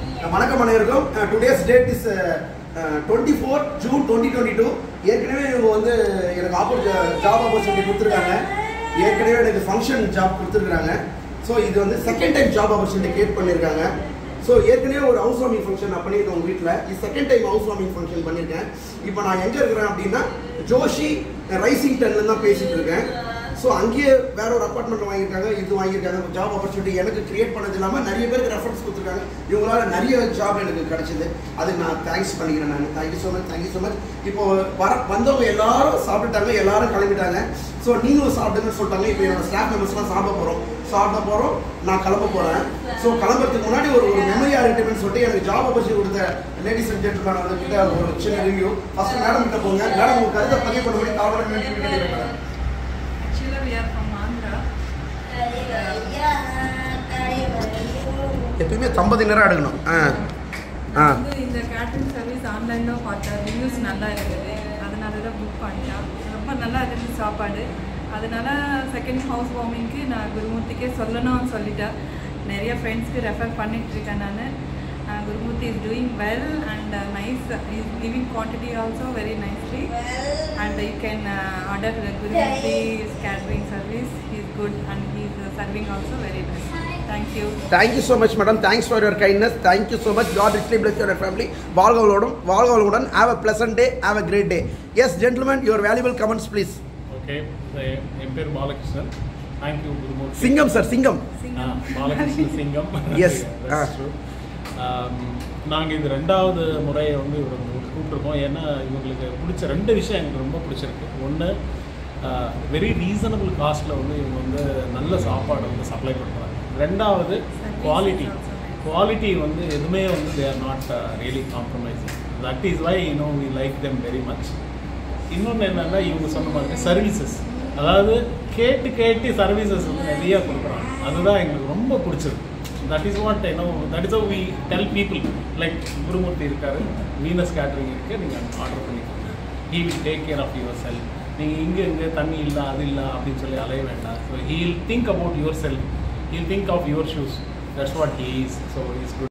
வணக்கம் அனைவருக்கும். Today's date is twenty four June twenty twenty two ஏற்கனவே இவங்க வந்து எனக்கு ஆப்பர் ஜாப் ஆப்பர்ச்சுனிட்டி கொடுத்துருக்காங்க. ஏற்கனவே எனக்கு ஃபங்க்ஷன் ஜாப் கொடுத்துருக்காங்க ஸோ இது வந்து second time job opportunity create பண்ணியிருக்காங்க. ஸோ ஏற்கனவே ஒரு ஹவுஸ் வார்மிங் ஃபங்க்ஷன் நான் பண்ணியிருக்கேன் உங்கள் வீட்டில் இது second time house warming function பண்ணியிருக்கேன். இப்போ நான் எங்கே இருக்கிறேன் அப்படின்னா ஜோஷி ரைசிங்டன்ல தான் பேசிகிட்டு இருக்கேன். ஸோ அங்கேயே வேற ஒரு அப்பார்ட்மெண்ட் வாங்கியிருக்காங்க. இது வாங்கியிருக்காங்க. ஜாப் ஆப்பர்ச்சுனிட்டி எனக்கு கிரியேட் பண்ணது இல்லாமல் நிறைய பேருக்கு ரெஃபரன்ஸ் கொடுத்துருக்காங்க. இவங்களால நிறைய ஜாப் எனக்கு கிடைச்சது. அதுக்கு நான் தேங்க்ஸ் பண்ணிக்கிறேன் நான். Thank you so much thank you so much இப்போ வர வந்தவங்க எல்லாரும் சாப்பிட்டுட்டாங்க. எல்லாரும் கிளம்பிட்டாங்க. ஸோ நீங்களும் சாப்பிடுங்கன்னு சொல்லிட்டாங்க. இப்போ என்னோட ஸ்டாஃப் மெம்பர்ஸ்லாம் சாப்பிட போகிறோம் சாப்பிட போகிறோம் நான் கிளம்ப போகிறேன் ஸோ கிளம்புறதுக்கு முன்னாடி ஒரு ஒரு மெமரியாக இருக்கட்டும்னு சொல்லிட்டு எனக்கு ஜாப் ஆப்பர்ச்சுனிட்டி கொடுத்த லேடிஸ் அண்ட் ஜென்டில்மேன் அவங்ககிட்ட ஒரு சின்ன ரிவ்யூ ஃபஸ்ட்டு மேடம் கிட்ட போங்க. மேடம் உங்கள் கருத்தை பதிவு பண்ண முடியும். காவலர் Actually, we are from Andhra. எப்பயுமே தம்பதி நேரம் எடுக்கணும். ஆ. ஆ. வந்து இந்த கேட்டரிங் சர்வீஸ் ஆன்லைனில் பார்த்தேன் ரிவ்யூஸ் நல்லா இருக்குது. அதனால தான் புக் பண்ணிட்டேன் ரொம்ப நல்லா இருந்துச்சு சாப்பாடு. அதனால செகண்ட் ஹவுஸ் வார்மிங்க்கு நான் குருமூர்த்திக்கே சொல்லணும்னு சொல்லிட்டேன். நிறைய ஃப்ரெண்ட்ஸ்க்கு ரெஃபர் பண்ணிட்டு இருக்கேன் நான் Gurumurthy is doing well and nice is giving quantity also very nicely and you can uh, order the Gurumurthi's catering service. He's good and he's uh, serving also very nice. Thank you. Thank you so much madam thanks for your kindness thank you so much God richly bless your family வாழ்களோடும் வாழ்களோடன் have a pleasant day have a great day yes gentleman your valuable comments please okay என் பேர் Balakrishnan thank you Gurumurthy Singam sir சிங்கம் ஆ, பாலகிருஷ்ணன் சிங்கம் Yes. நாங்கள் இது ரெண்டாவது முறையை வந்து இவரை கூப்பிட்ருக்கோம் ஏன்னா இவங்களுக்கு பிடிச்ச ரெண்டு விஷயம் எனக்கு ரொம்ப பிடிச்சிருக்கு. ஒன்று வெரி ரீசனபிள் காஸ்ட்டில் வந்து இவங்க வந்து நல்ல சாப்பாடு வந்து சப்ளை பண்ணுறாங்க ரெண்டாவது குவாலிட்டி குவாலிட்டி வந்து எதுவுமே வந்து they are not really compromising that is why you know we like them very much இன்னொன்று என்னென்னா இவங்க சொன்ன மாதிரி சர்வீசஸ் அதாவது கேட்டு கேட்டு சர்வீசஸ் வந்து நிறைய கொடுக்குறாங்க. அதுதான் எங்களுக்கு ரொம்ப பிடிச்சிருக்கு. That is what know that is we tell people like Gurumurthy இருக்காரு வீனஸ் கேட்ரிங் இருக்குது நீங்கள் ஆர்டர் பண்ணிக்கோங்க. He will take care of your self நீங்கள் இங்கே இங்கே தண்ணி இல்லை அது இல்லை அப்படின்னு சொல்லி அலைய வேண்டாம். So he will think about your self heel think of your shoes that's what he is so is good